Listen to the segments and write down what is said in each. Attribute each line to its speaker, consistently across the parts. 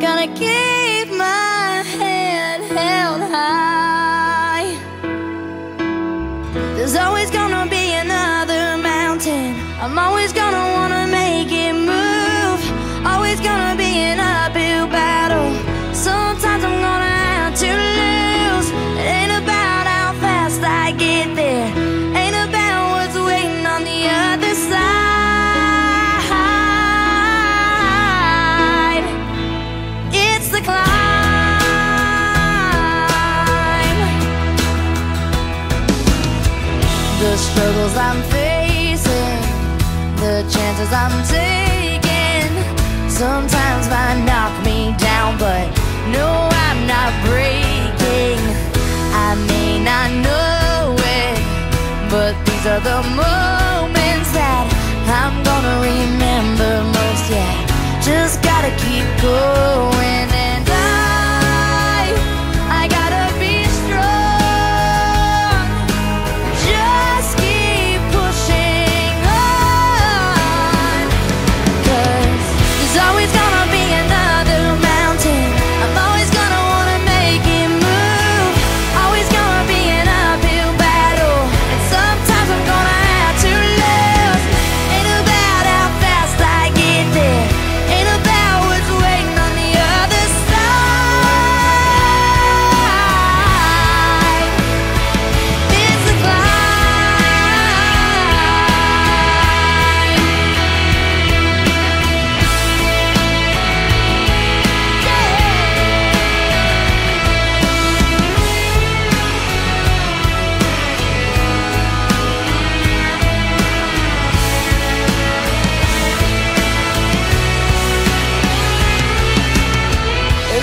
Speaker 1: Gotta keep my head held high. There's always gonna be another mountain. I'm always gonna The struggles I'm facing, the chances I'm taking, sometimes might knock me down, but no, I'm not breaking. I may not know it, but these are the moments that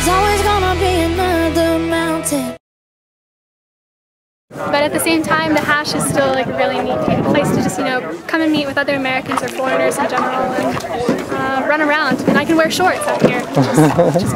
Speaker 1: There's always gonna be another mountain.
Speaker 2: But at the same time, the hash is still like a really neat place to just, you know, come and meet with other Americans or foreigners in general and uh, run around. And I can wear shorts out here. which is-